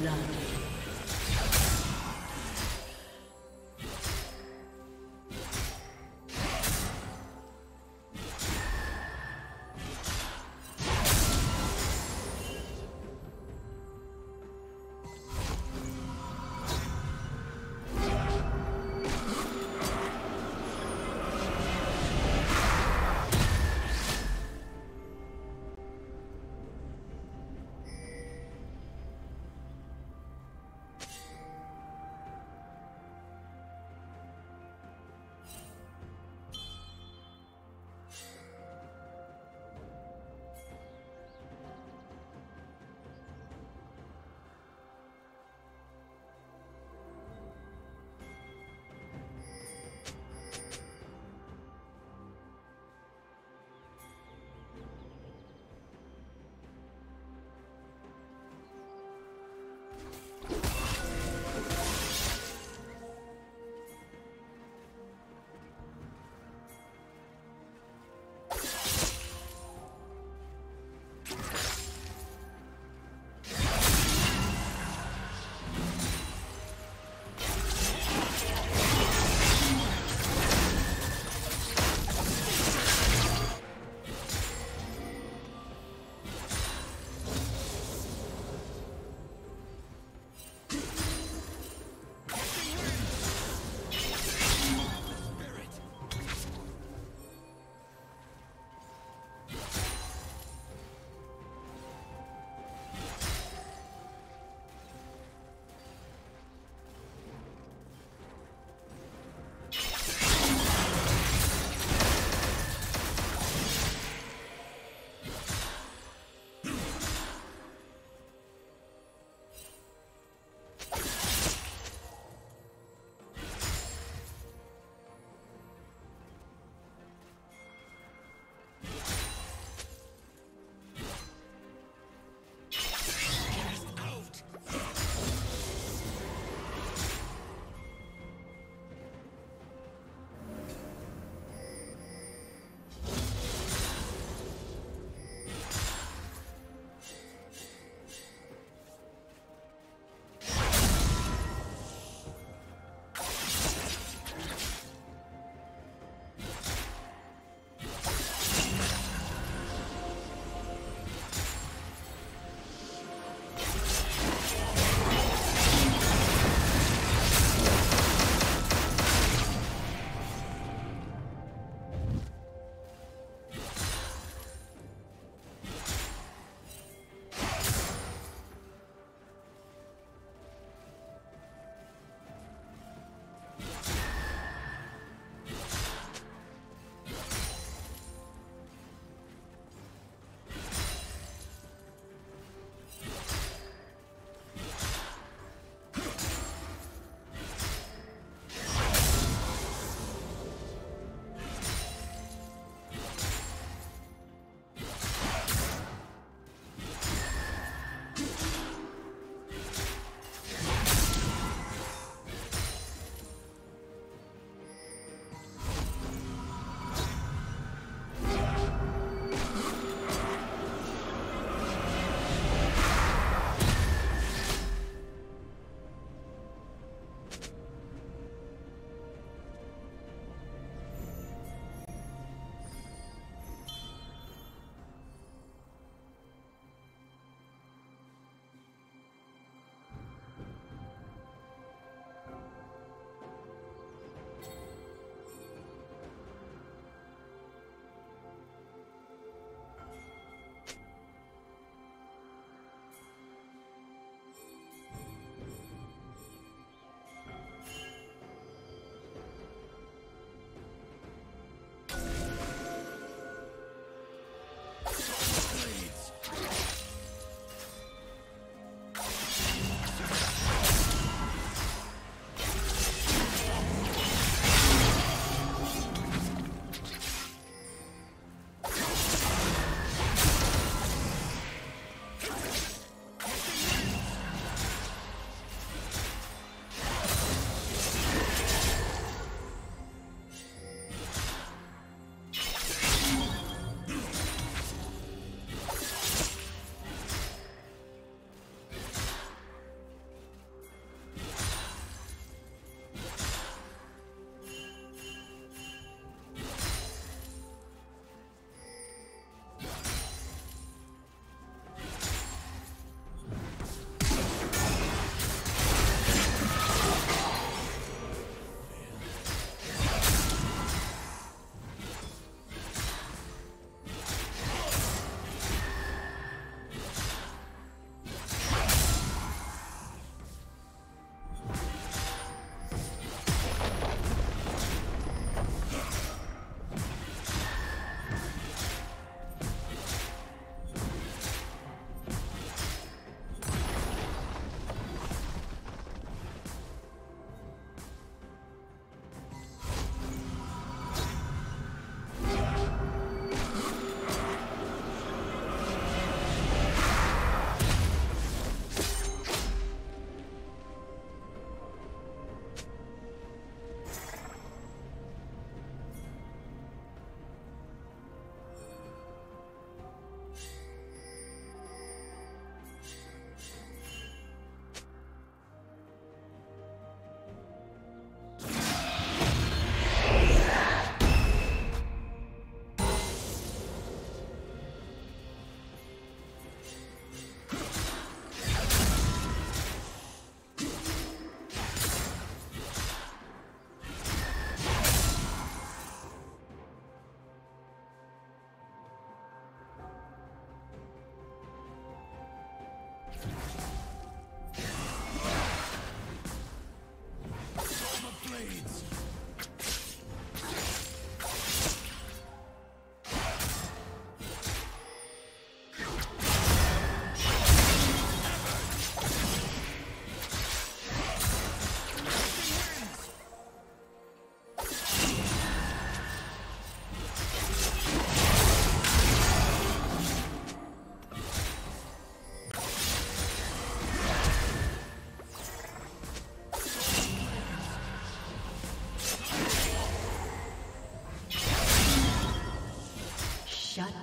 blood.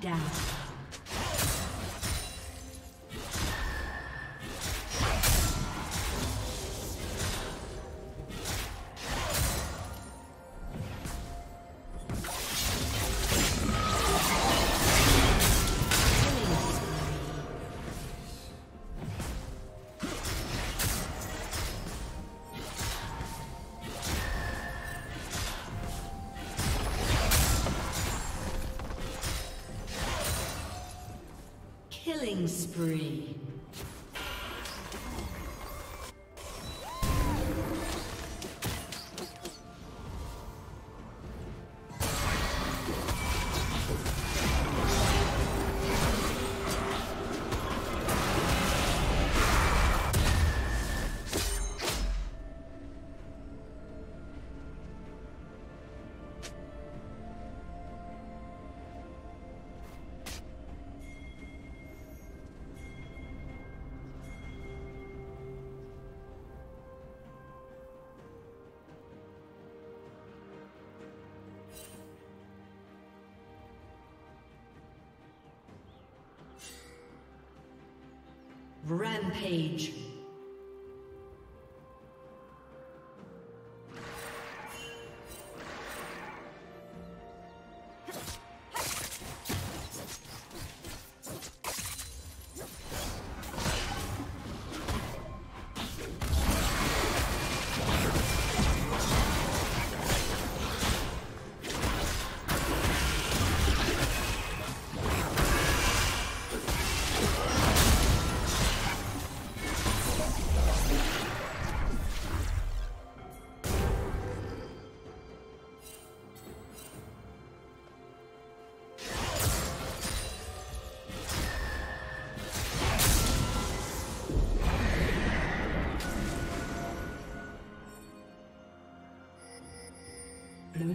Down. Killing spree. Rampage.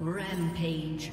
Rampage.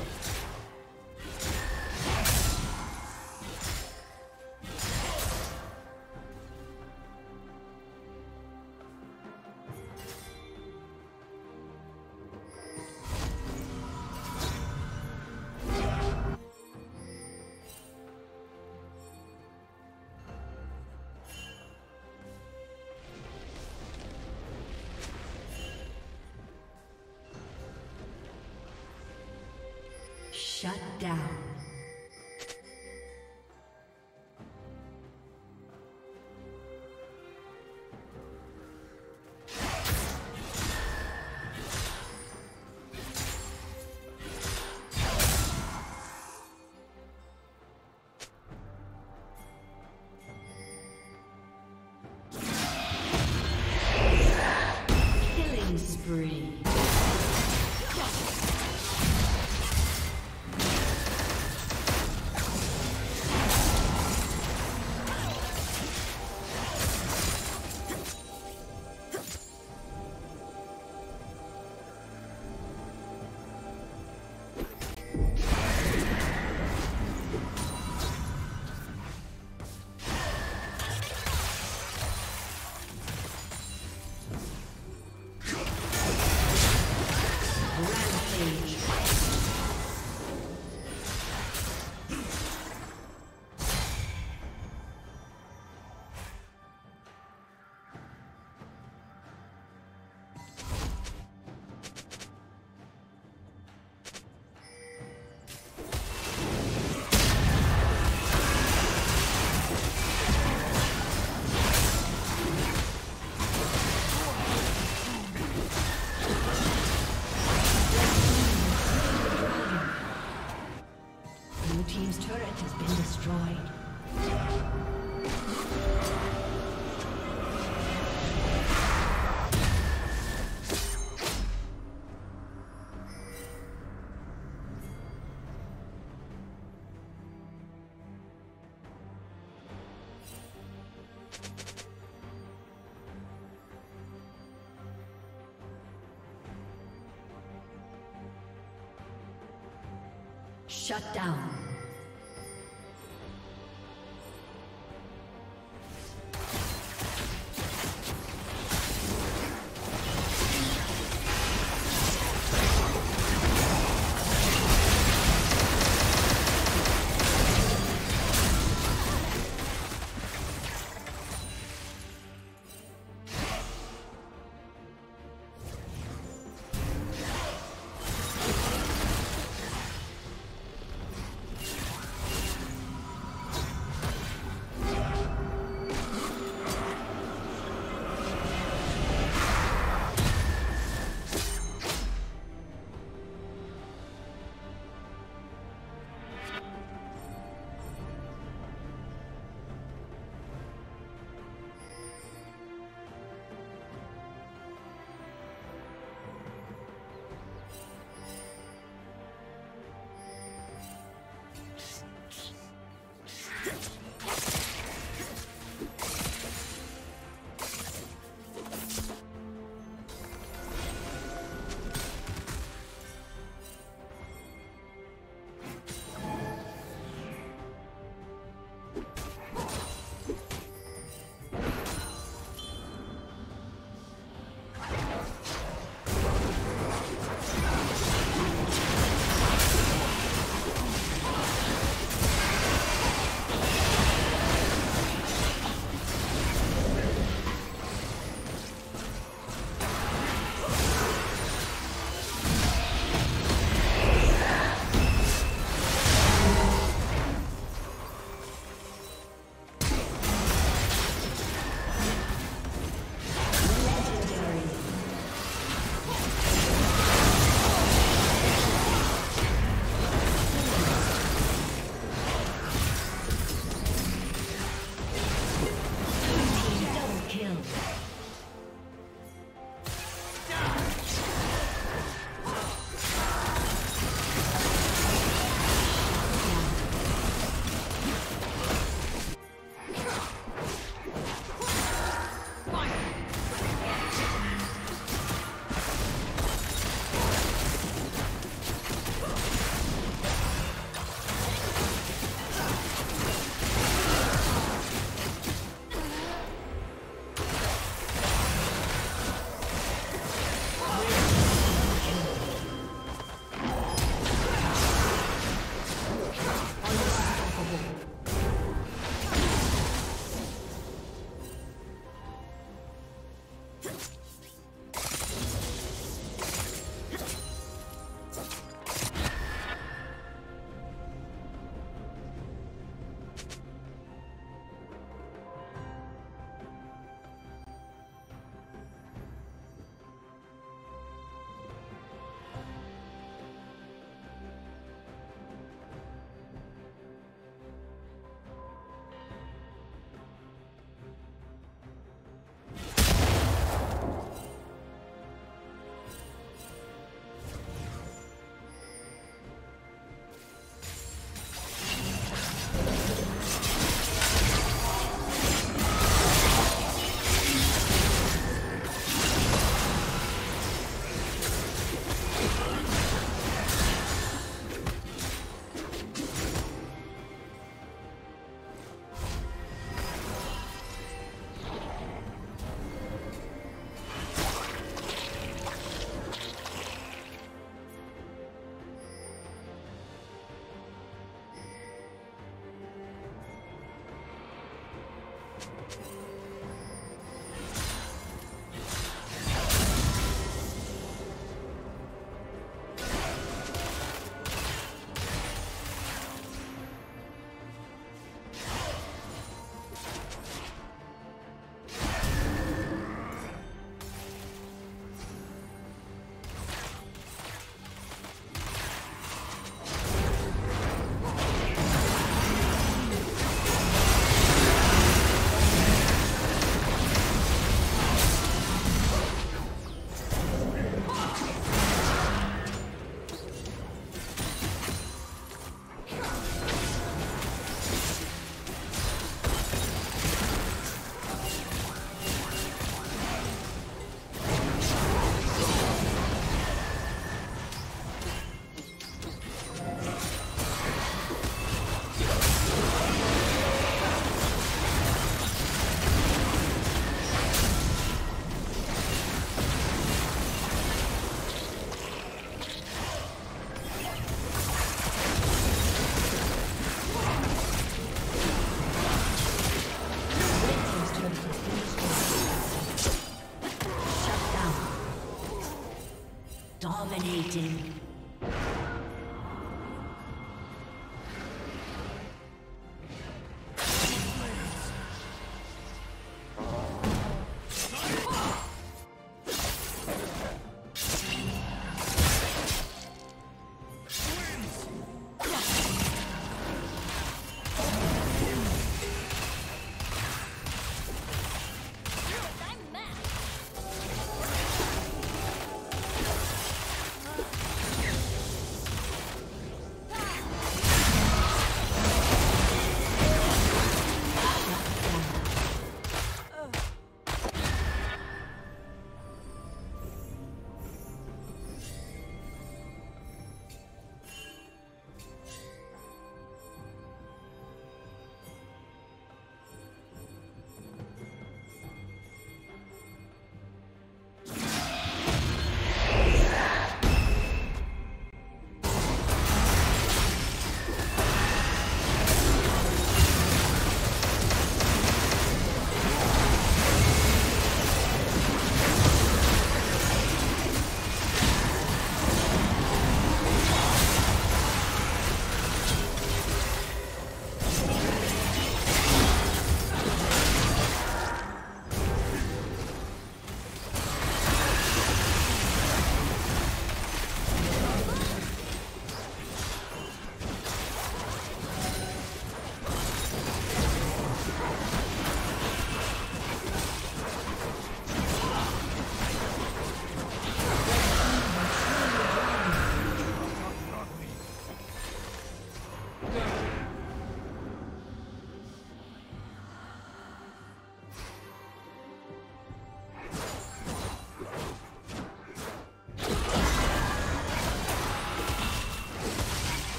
Down. Shut down.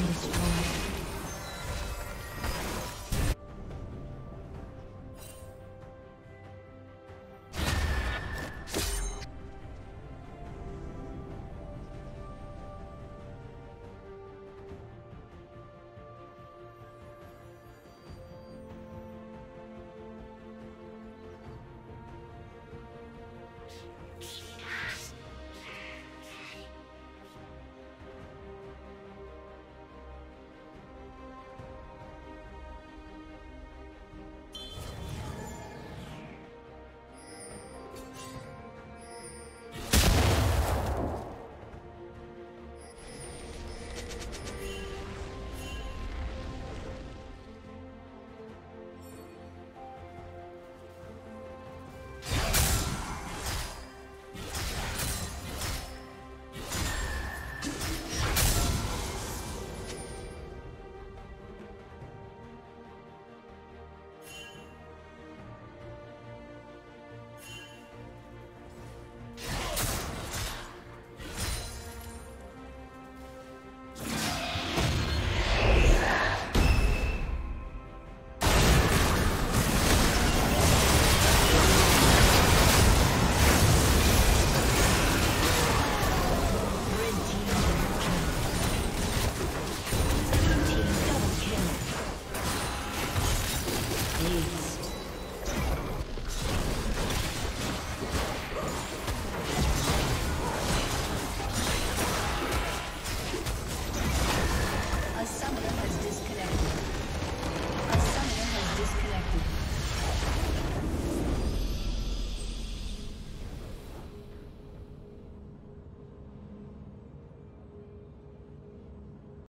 been destroyed.